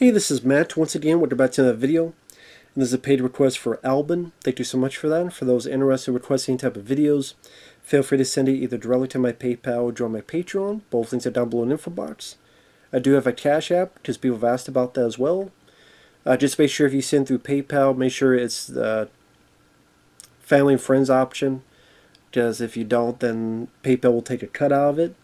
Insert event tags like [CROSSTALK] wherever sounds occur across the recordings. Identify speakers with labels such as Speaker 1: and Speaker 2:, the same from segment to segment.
Speaker 1: Hey, this is Matt once again. We're about to another video. And this is a paid request for Alban. Thank you so much for that. And for those interested in requesting type of videos, feel free to send it either directly to my PayPal or join my Patreon. Both links are down below in the info box. I do have a Cash App because people have asked about that as well. Uh, just make sure if you send through PayPal, make sure it's the family and friends option. Because if you don't, then PayPal will take a cut out of it.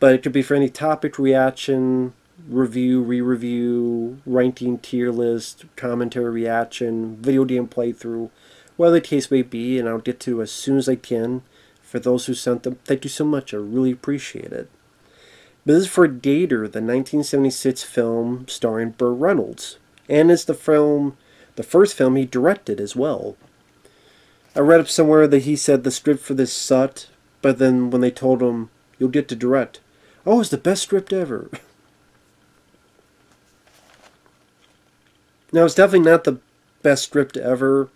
Speaker 1: But it could be for any topic, reaction, review, re-review, ranking tier list, commentary, reaction, video game playthrough, whatever the case may be, and I'll get to as soon as I can. For those who sent them, thank you so much. I really appreciate it. But this is for Gator, the 1976 film starring Burt Reynolds, and it's the film, the first film he directed as well. I read up somewhere that he said the script for this sucked, but then when they told him, you'll get to direct, oh, it's the best script ever. [LAUGHS] Now, it's definitely not the best script ever,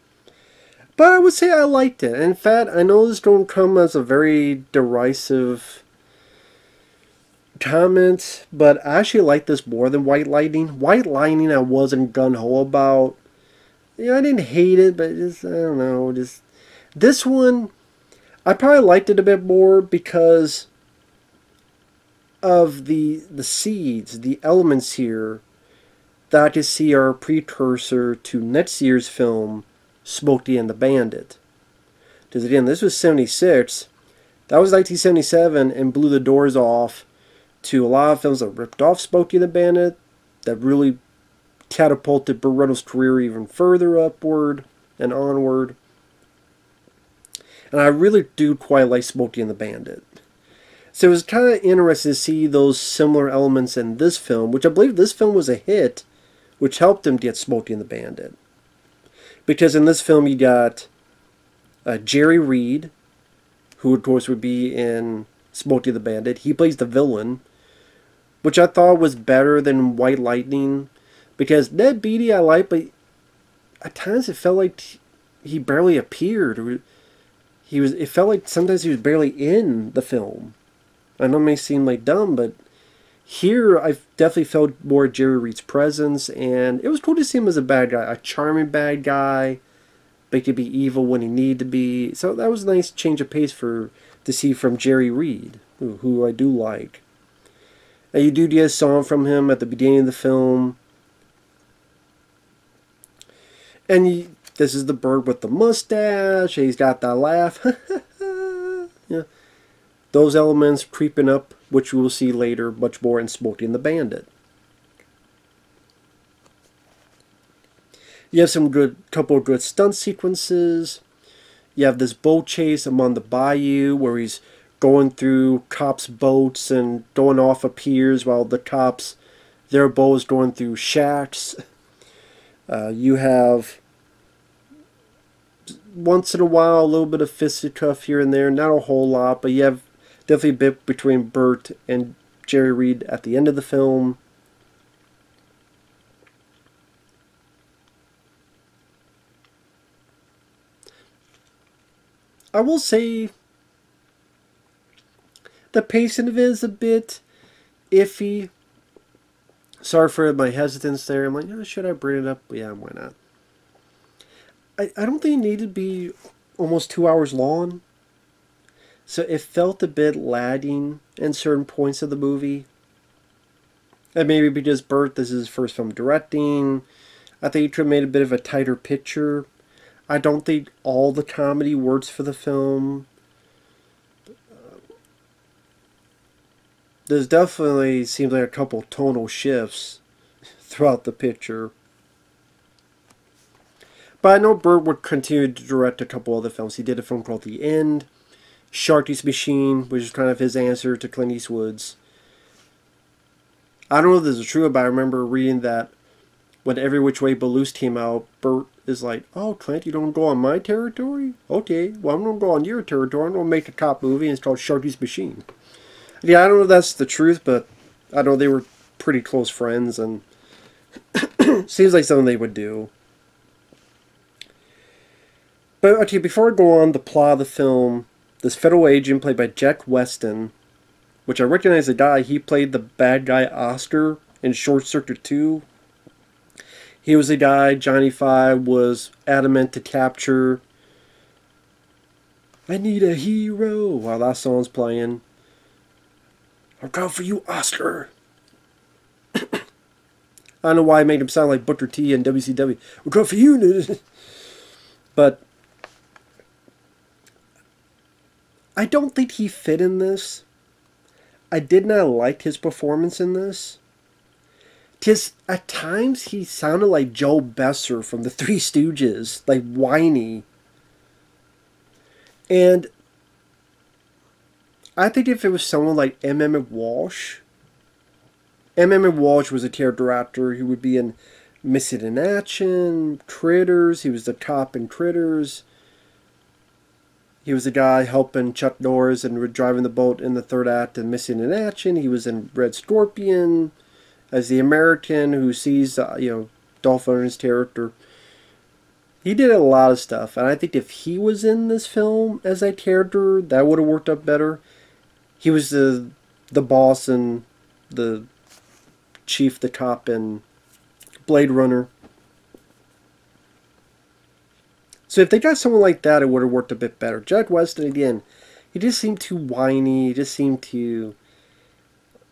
Speaker 1: but I would say I liked it. In fact, I know this don't come as a very derisive comment, but I actually like this more than White Lightning. White Lightning I wasn't gun-ho about. Yeah, I didn't hate it, but just, I don't know, just... This one, I probably liked it a bit more because of the the seeds, the elements here that is see our precursor to next year's film, Smokey and the Bandit. Because again, this was 76. That was 1977 and blew the doors off to a lot of films that ripped off Smokey and the Bandit, that really catapulted Burt career even further upward and onward. And I really do quite like Smokey and the Bandit. So it was kind of interesting to see those similar elements in this film, which I believe this film was a hit which helped him get Smokey and the Bandit. Because in this film you got uh, Jerry Reed, who of course would be in Smokey the Bandit. He plays the villain, which I thought was better than White Lightning. Because Ned Beatty I like, but at times it felt like he barely appeared. He was. It felt like sometimes he was barely in the film. I know it may seem like dumb, but here, I definitely felt more Jerry Reed's presence, and it was cool to see him as a bad guy, a charming bad guy, but he could be evil when he needed to be. So that was a nice change of pace for to see from Jerry Reed, who, who I do like. And you do get a song from him at the beginning of the film. And he, this is the bird with the mustache. He's got that laugh. [LAUGHS] yeah. Those elements creeping up which we will see later much more in Smokey and the Bandit. You have some good, couple of good stunt sequences. You have this boat chase among the bayou where he's going through cops' boats and going off of piers while the cops, their boats going through shacks. Uh, you have once in a while a little bit of fisticuff here and there, not a whole lot, but you have definitely a bit between Burt and Jerry Reed at the end of the film. I will say the pacing of it is a bit iffy. Sorry for my hesitance there. I'm like, oh, should I bring it up? Yeah, why not? I, I don't think it needed to be almost two hours long. So it felt a bit lagging in certain points of the movie. And maybe because Burt, this is his first film directing. I think he could have made a bit of a tighter picture. I don't think all the comedy works for the film. There's definitely seems like a couple tonal shifts [LAUGHS] throughout the picture. But I know Burt would continue to direct a couple other films. He did a film called The End Sharky's Machine, which is kind of his answer to Clint Eastwood's. I don't know if this is true, but I remember reading that when Every Which Way But Loose came out, Burt is like, "Oh, Clint, you don't go on my territory? Okay, well I'm gonna go on your territory. I'm gonna make a cop movie, and it's called Sharky's Machine." Yeah, I don't know if that's the truth, but I know they were pretty close friends, and [COUGHS] seems like something they would do. But okay, before I go on the plot of the film, this federal agent played by Jack Weston, which I recognize the guy. He played the bad guy Oscar in Short Circuit 2. He was the guy Johnny Five was adamant to capture. I need a hero while that song's playing. I'll go for you, Oscar. [COUGHS] I don't know why I made him sound like Booker T and WCW. We'll go for you, dude. [LAUGHS] but I don't think he fit in this. I did not like his performance in this. Because at times he sounded like Joe Besser from the Three Stooges, like whiny. And I think if it was someone like M. Emmet Walsh, M. Emmet Walsh was a character actor who would be in Missing in Action, Critters, he was the top in Critters. He was the guy helping Chuck Norris and driving the boat in the third act and Missing in Action. He was in Red Scorpion as the American who sees, uh, you know, Dolph Lundgren's character. He did a lot of stuff, and I think if he was in this film as a character, that would have worked out better. He was the the boss and the chief, the cop in Blade Runner. So if they got someone like that, it would have worked a bit better. Jack Weston, again, he just seemed too whiny. He just seemed too...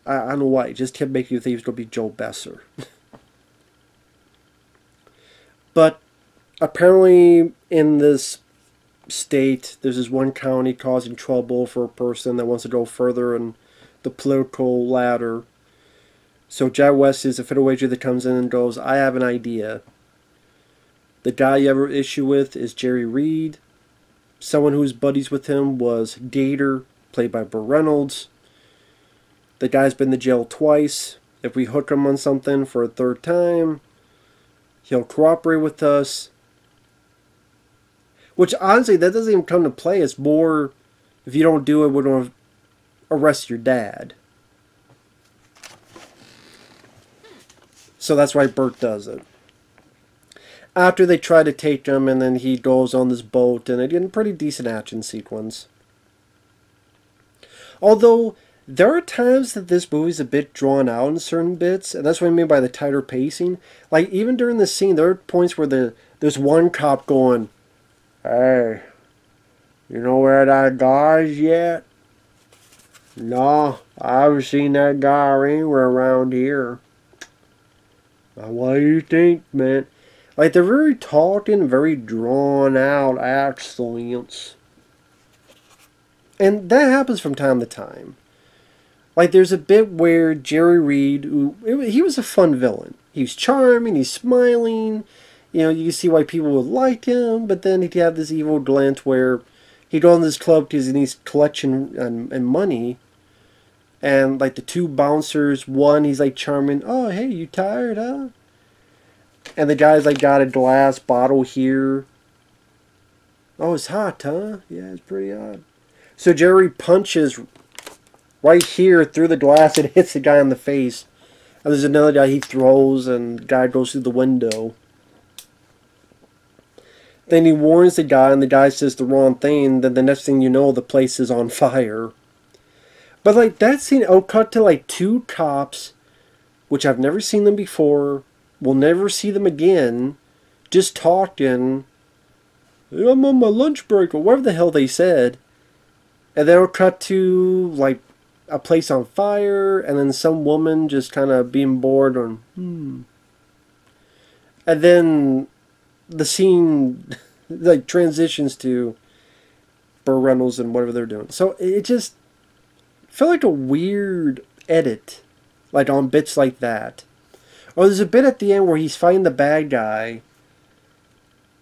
Speaker 1: I, I don't know why. He just kept making you think he was going to be Joe Besser. [LAUGHS] but apparently in this state, there's this one county causing trouble for a person that wants to go further in the political ladder. So Jack West is a federal agent that comes in and goes, I have an idea. The guy you have an issue with is Jerry Reed. Someone who's buddies with him was Gator, played by Burt Reynolds. The guy's been to jail twice. If we hook him on something for a third time, he'll cooperate with us. Which honestly, that doesn't even come to play. It's more, if you don't do it, we're going to arrest your dad. So that's why Burt does it after they try to take him, and then he goes on this boat, and again, pretty decent action sequence. Although there are times that this movie's a bit drawn out in certain bits, and that's what I mean by the tighter pacing. Like even during the scene, there are points where the there's one cop going, "Hey, you know where that guy's yet?" No, I haven't seen that guy anywhere around here. Now, what do you think, man? Like they're very talking, very drawn out accents. And that happens from time to time. Like there's a bit where Jerry Reed, who he was a fun villain. He was charming, he's smiling. You know, you see why people would like him, but then he'd have this evil glint where he'd go in this club because he needs collection and, and money. And like the two bouncers, one he's like charming. Oh, hey, you tired, huh? And the guy's like got a glass bottle here. Oh, it's hot, huh? Yeah, it's pretty hot. So Jerry punches right here through the glass and [LAUGHS] hits the guy in the face. And there's another guy he throws and the guy goes through the window. Then he warns the guy and the guy says the wrong thing. Then the next thing you know, the place is on fire. But like that scene, I'll cut to like two cops, which I've never seen them before, We'll never see them again. Just talking. I'm on my lunch break or whatever the hell they said. And then we'll cut to like a place on fire and then some woman just kind of being bored or hmm. And then the scene [LAUGHS] like transitions to Burt Reynolds and whatever they're doing. So it just felt like a weird edit, like on bits like that. Oh, there's a bit at the end where he's fighting the bad guy,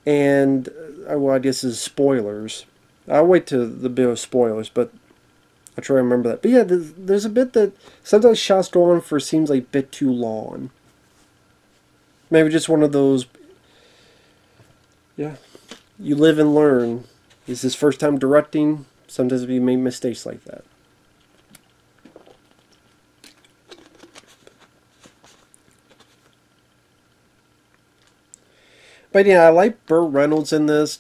Speaker 1: and uh, well, I guess is spoilers. I'll wait to the bit of spoilers, but I try to remember that. But yeah, there's, there's a bit that sometimes shots go on for seems like a bit too long. Maybe just one of those. Yeah, you live and learn. This Is his first time directing? Sometimes we make mistakes like that. But yeah, I like Burt Reynolds in this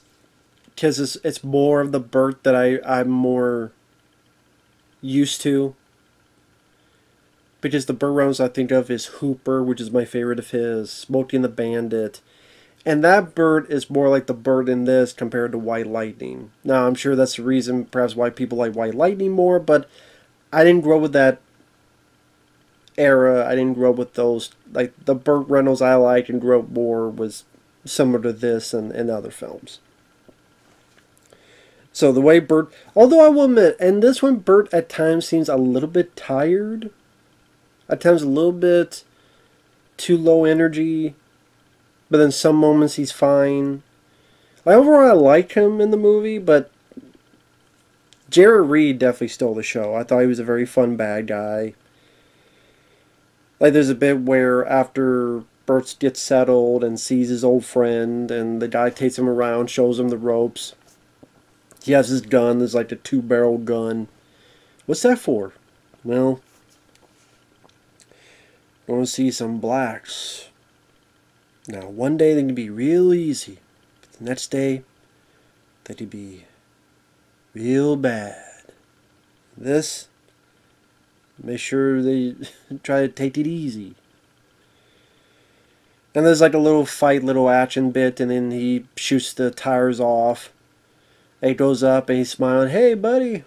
Speaker 1: because it's it's more of the Burt that I I'm more used to. because the Burt Reynolds I think of is Hooper, which is my favorite of his, Smokey and the Bandit. And that Burt is more like the Burt in this compared to White Lightning. Now, I'm sure that's the reason perhaps why people like White Lightning more, but I didn't grow with that era. I didn't grow up with those. Like, the Burt Reynolds I liked and grew up more was similar to this and, and other films. So the way Burt, although I will admit, and this one, Burt at times seems a little bit tired. At times a little bit too low energy. But then some moments he's fine. Like overall I like him in the movie, but Jerry Reed definitely stole the show. I thought he was a very fun bad guy. Like there's a bit where after Burt gets settled and sees his old friend, and the guy takes him around, shows him the ropes. He has his gun. There's like a two barrel gun. What's that for? Well, going to see some blacks. Now, one day they can be real easy. But the next day, they can be real bad. This, make sure they [LAUGHS] try to take it easy. And there's like a little fight, little action bit, and then he shoots the tires off. And he goes up and he's smiling, Hey, buddy,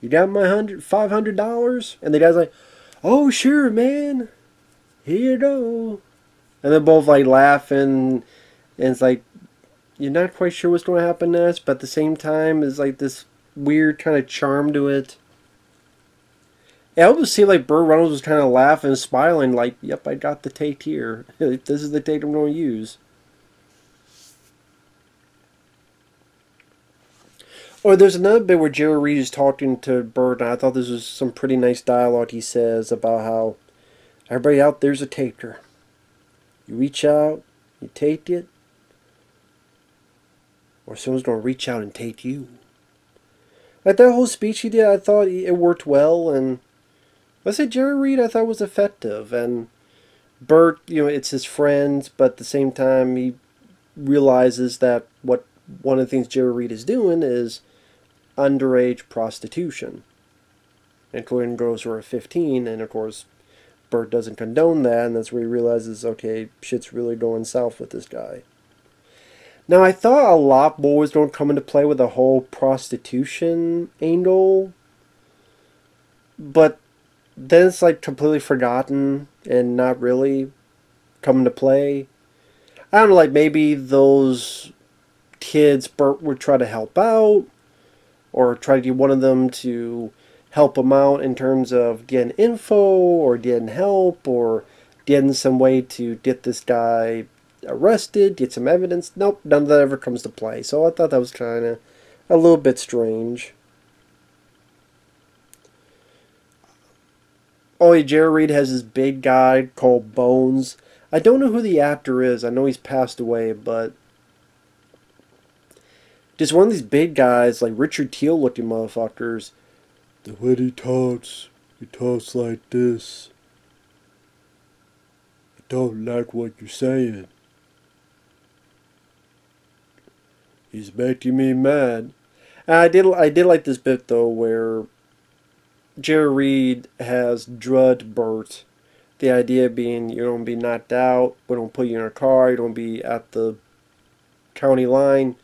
Speaker 1: you got my hundred, five hundred dollars? And the guy's like, Oh, sure, man. Here you go. And they're both like laughing, and it's like you're not quite sure what's going to happen next, but at the same time, is like this weird kind of charm to it. It almost seemed like Burt Reynolds was kind of laughing and smiling, like, yep, I got the take here. [LAUGHS] this is the take I'm going to use. Or there's another bit where Jerry Reed is talking to Burt, and I thought this was some pretty nice dialogue he says about how everybody out there's a taker. You reach out, you take it, or someone's going to reach out and take you. Like that whole speech he did, I thought it worked well, and I said Jerry Reed, I thought was effective, and Burt, you know, it's his friend, but at the same time, he realizes that what one of the things Jerry Reed is doing is underage prostitution, including girls who are 15, and of course, Burt doesn't condone that, and that's where he realizes, okay, shit's really going south with this guy. Now, I thought a lot more was going to come into play with the whole prostitution angle, but then it's like completely forgotten and not really come to play. I don't know, like maybe those kids Burt would try to help out or try to get one of them to help him out in terms of getting info or getting help or getting some way to get this guy arrested, get some evidence. Nope, none of that ever comes to play. So I thought that was kind of a little bit strange. Oh, yeah, Jerry Reed has this big guy called Bones. I don't know who the actor is. I know he's passed away, but just one of these big guys, like Richard Kiel looking motherfuckers. The way he talks, he talks like this. I don't like what you're saying. He's making me mad. And I did I did like this bit though where Jerry Reed has drugged Burt. The idea being you don't be knocked out, we don't put you in a car, you don't be at the county line.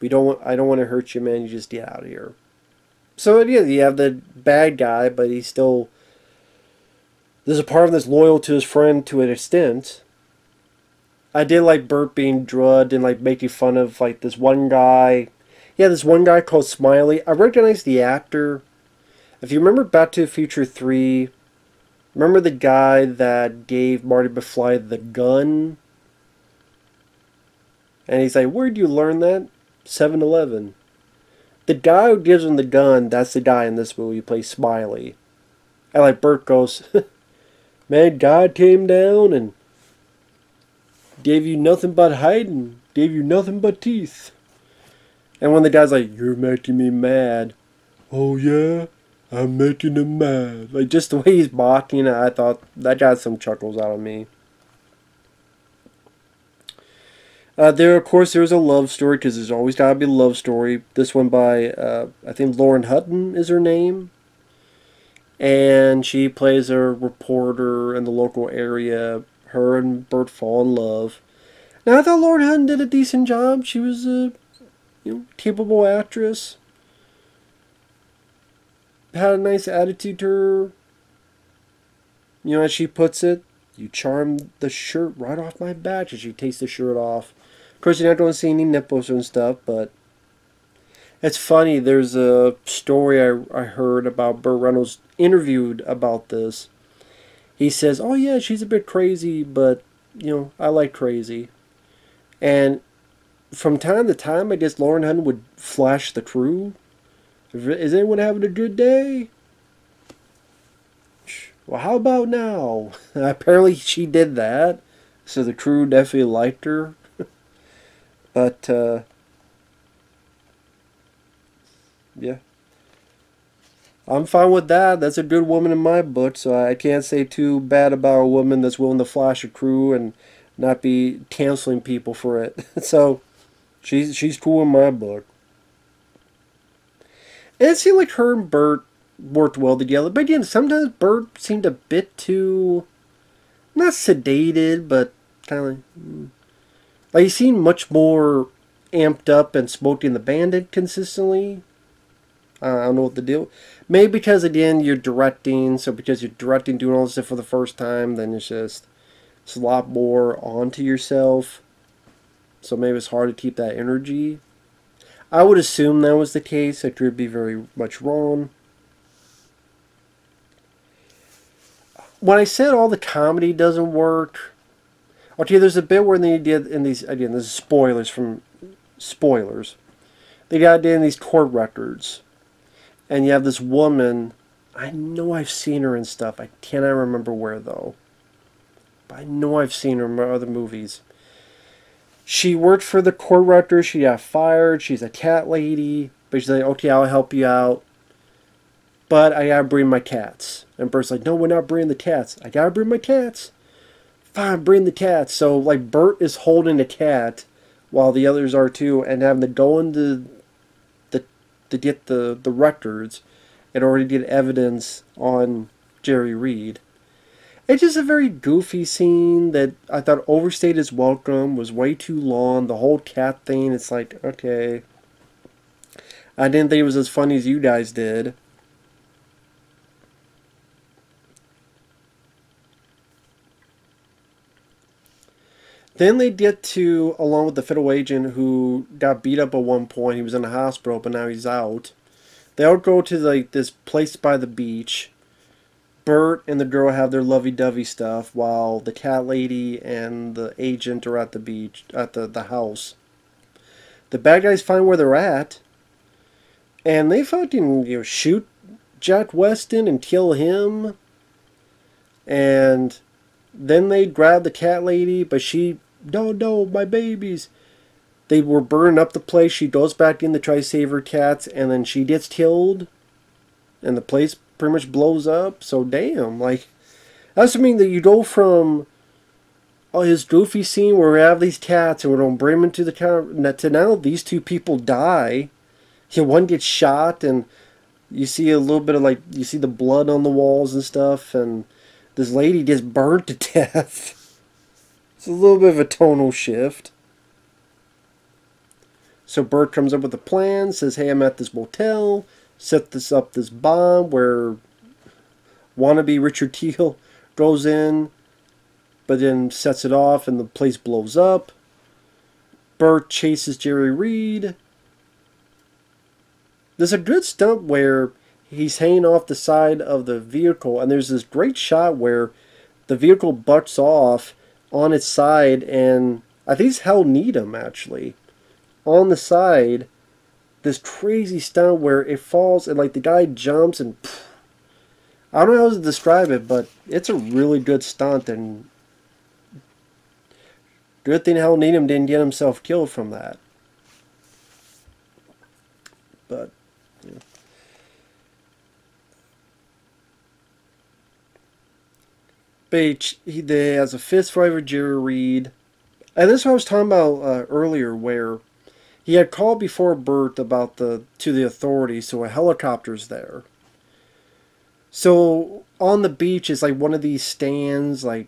Speaker 1: We don't want, I don't want to hurt you, man. You just get out of here. So yeah, you have the bad guy, but he's still there's a part of him that's loyal to his friend to an extent. I did like Burt being drugged and like making fun of like this one guy. Yeah, this one guy called Smiley. I recognize the actor if you remember Back to the Future 3, remember the guy that gave Marty McFly the gun? And he's like, Where'd you learn that? 7 Eleven. The guy who gives him the gun, that's the guy in this movie who plays Smiley. And like Burt goes, [LAUGHS] Man, God came down and gave you nothing but hiding, gave you nothing but teeth. And when the guy's like, You're making me mad. Oh, yeah? I'm making him mad. Like, just the way he's it, I thought that got some chuckles out of me. Uh, there, of course, there's a love story, because there's always got to be a love story. This one by, uh, I think Lauren Hutton is her name. and she plays a reporter in the local area. Her and Burt fall in love. Now I thought Lauren Hutton did a decent job. She was a you know capable actress. Had a nice attitude to her. You know, as she puts it, you charm the shirt right off my back as she takes the shirt off. Of course, you're not going to see any nipples and stuff, but it's funny. There's a story I, I heard about Burt Reynolds interviewed about this. He says, "Oh yeah, she's a bit crazy, but you know, I like crazy." And from time to time, I guess Lauren Hutton would flash the crew. Is anyone having a good day? well, how about now? [LAUGHS] Apparently she did that, so the crew definitely liked her. [LAUGHS] but, uh, yeah. I'm fine with that. That's a good woman in my book, so I can't say too bad about a woman that's willing to flash a crew and not be canceling people for it. [LAUGHS] so, she's she's cool in my book. It seemed like her and Burt worked well together. But again, sometimes Burt seemed a bit too, not sedated, but kind of hmm. like he seemed much more amped up and Smokey and the Bandit consistently. I don't know what the deal. Maybe because again you're directing, so because you're directing, doing all this stuff for the first time, then it's just it's a lot more onto yourself. So maybe it's hard to keep that energy. I would assume that was the case. I could be very much wrong. when I said all the comedy doesn't work, okay, there's a bit where they did in these again. This is spoilers from spoilers. They got in these court records, and you have this woman. I know I've seen her in stuff. I cannot remember where though. But I know I've seen her in other movies. She worked for the court records. She got fired. She's a cat lady. But she's like, okay, I'll help you out but I gotta bring my cats. And Burt's like, no, we're not bringing the cats. I gotta bring my cats. Fine, bring the cats. So, like, Burt is holding a cat while the others are too, and having to go into the to get the, the records and already get evidence on Jerry Reed. It's just a very goofy scene that I thought overstayed its welcome, was way too long. The whole cat thing, it's like, okay. I didn't think it was as funny as you guys did. Then they get to, along with the federal agent who got beat up at one point, he was in the hospital, but now he's out. They all go to like this place by the beach. Burt and the girl have their lovey-dovey stuff, while the cat lady and the agent are at the beach, at the, the house. The bad guys find where they're at, and they fucking you know, shoot Jack Weston and kill him. And then they grab the cat lady, but she no, no, my babies. They were burning up the place. She goes back in to try to save her cats, and then she gets killed, and the place pretty much blows up. So damn, like that's mean that you go from oh his goofy scene where we have these cats and we don't bring them into the car to now these two people die. Yeah, one gets shot and you see a little bit of like you see the blood on the walls and stuff and this lady gets burnt to [LAUGHS] death. It's a little bit of a tonal shift. So Burt comes up with a plan, says, hey, I'm at this motel, set this up, this bomb, where wannabe Richard Kiel goes in, but then sets it off and the place blows up. Burt chases Jerry Reed. There's a good stunt where he's hanging off the side of the vehicle, and there's this great shot where the vehicle butts off on its side, and I think it's Hal Needham actually on the side. This crazy stunt where it falls and like the guy jumps and pff, I don't know how to describe it, but it's a really good stunt and good thing Hal Needham didn't get himself killed from that. But yeah. But he, they has a fist fight with Jerry Reed. And this is what I was talking about uh, earlier, where he had called before Burt about the to the authorities, so a helicopter's there. So on the beach is like one of these stands, like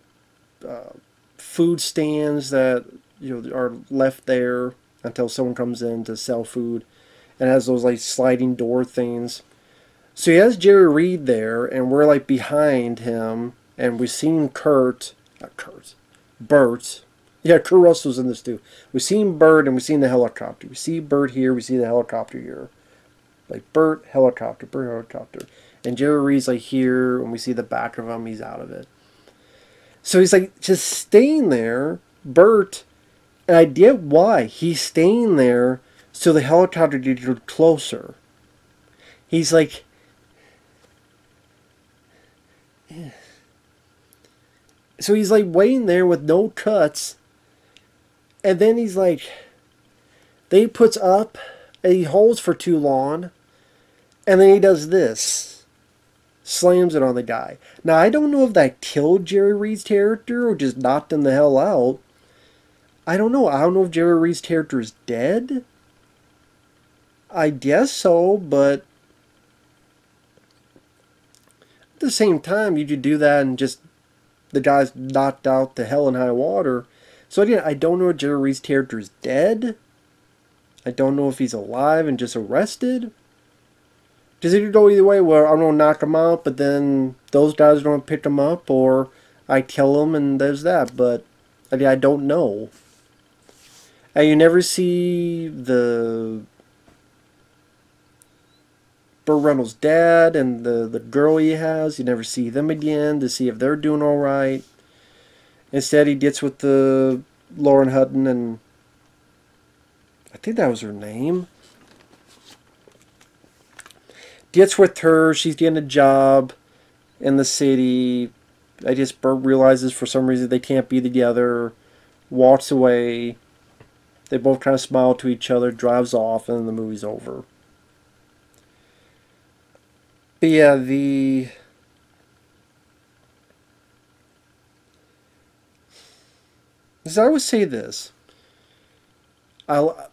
Speaker 1: uh, food stands that you know are left there until someone comes in to sell food, and has those like sliding door things. So he has Jerry Reed there, and we're like behind him, and we've seen Kurt, not Kurt, Burt. Yeah, Kurt Russell's in this too. We've seen Burt, and we've seen the helicopter. We see Burt here, we see the helicopter here. Like Burt, helicopter, Burt, helicopter. And Jerry Reed's like here, and we see the back of him, he's out of it. So he's like just staying there. Burt, and I get why. He's staying there so the helicopter get closer. He's like, [SIGHS] so he's like waiting there with no cuts, and then he's like, then he puts up, and he holds for too long, and then he does this, slams it on the guy. Now I don't know if that killed Jerry Reed's character or just knocked him the hell out. I don't know. I don't know if Jerry Reed's character is dead. I guess so, but at the same time, you could do that and just the guy's knocked out to hell and high water. So again, I don't know if Jerry character is dead. I don't know if he's alive and just arrested. Does it go either way? Where I'm gonna knock him out, but then those guys are gonna pick him up, or I kill him and there's that. But again, I don't know. And you never see the Burt Reynolds' dad and the, the girl he has. You never see them again to see if they're doing all right. Instead, he gets with the Lauren Hutton and I think that was her name. Gets with her. She's getting a job in the city. I Burt realizes for some reason they can't be together. Walks away. They both kind of smile to each other, drives off, and the movie's over. But yeah, the as I would say this, I'll,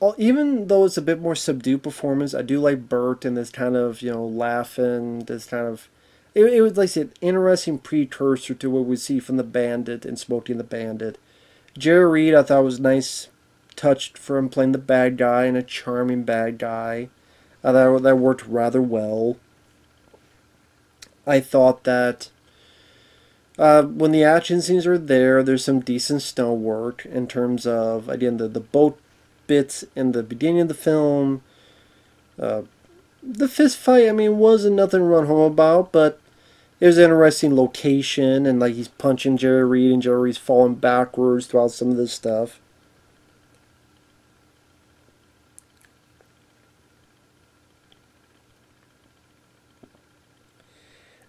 Speaker 1: I'll, even though it's a bit more subdued performance, I do like Burt and this kind of you know laughing, this kind of it, it was like I said, interesting precursor to what we see from the Bandit and Smokey and the Bandit. Jerry Reed, I thought was nice, touched for him playing the bad guy and a charming bad guy. Uh, that, that worked rather well. I thought that uh, when the action scenes are there, there's some decent stonework in terms of, again, the, the boat bits in the beginning of the film. Uh, the fist fight, I mean, wasn't nothing to run home about, but it was an interesting location, and like he's punching Jerry Reed, and Jerry Reed's falling backwards throughout some of this stuff.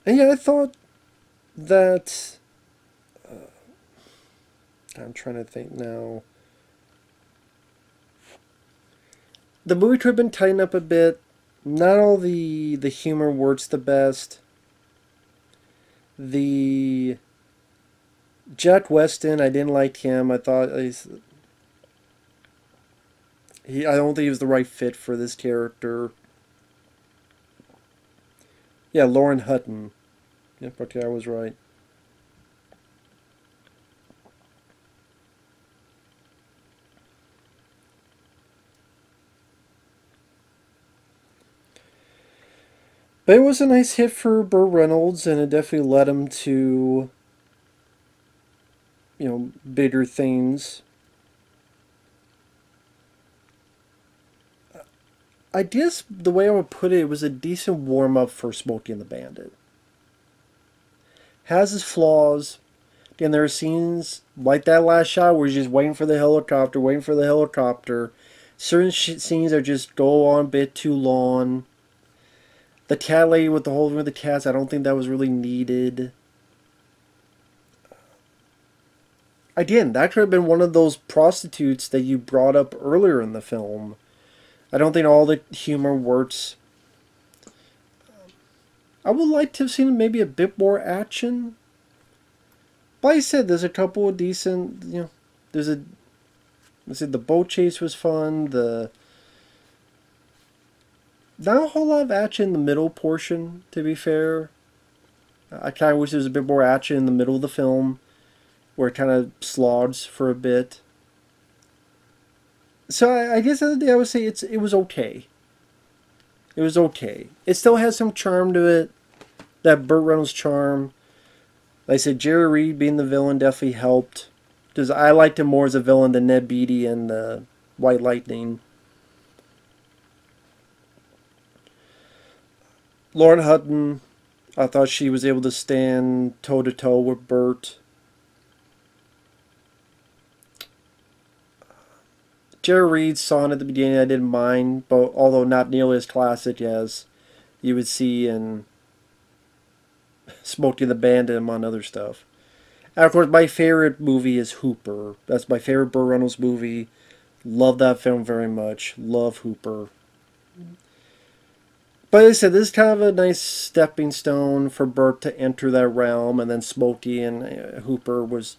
Speaker 1: And yeah, I thought that. Uh, I'm trying to think now. The movie could have been tightened up a bit. Not all the the humor works the best. The Jack Weston, I didn't like him. I thought he's, he. I don't think he was the right fit for this character. Yeah, Lauren Hutton. Yep, okay, I was right. But it was a nice hit for Burt Reynolds, and it definitely led him to, you know, bigger things. I guess the way I would put it, it was a decent warm up for Smokey and the Bandit. Has its flaws. Again, there are scenes like that last shot where he's just waiting for the helicopter, waiting for the helicopter. Certain scenes are just go on a bit too long. The cat lady with the holding of the cats, I don't think that was really needed. Again, that could have been one of those prostitutes that you brought up earlier in the film I don't think all the humor works. I would like to have seen maybe a bit more action. But I said there's a couple of decent, you know, there's a, I said the boat chase was fun. The not a whole lot of action in the middle portion, to be fair. I kind of wish there was a bit more action in the middle of the film, where it kind of slogs for a bit. So I, I guess the other day I would say it's it was okay. It was okay. It still has some charm to it, that Burt Reynolds charm. Like I said, Jerry Reed being the villain definitely helped. Because I liked him more as a villain than Ned Beatty and uh, White Lightning. Lauren Hutton, I thought she was able to stand toe to toe with Burt. Jerry Reed's song at the beginning I didn't mind, but although not nearly as classic as you would see in Smokey the Bandit among other stuff. And of course, my favorite movie is Hooper. That's my favorite Burt Reynolds movie. Love that film very much. Love Hooper. But as I said, this is kind of a nice stepping stone for Burt to enter that realm, and then Smokey and uh, Hooper was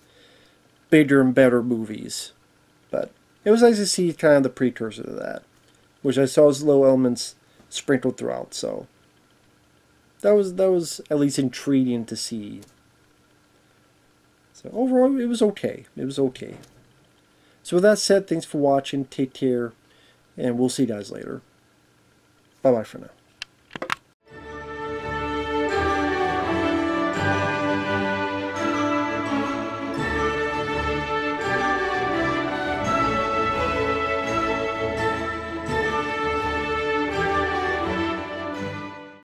Speaker 1: bigger and better movies. But it was nice to see kind of the precursor to that, which I saw as little elements sprinkled throughout. So that was that was at least intriguing to see. So overall, it was okay. It was okay. So with that said, thanks for watching. Take care, and we'll see you guys later. Bye bye for now.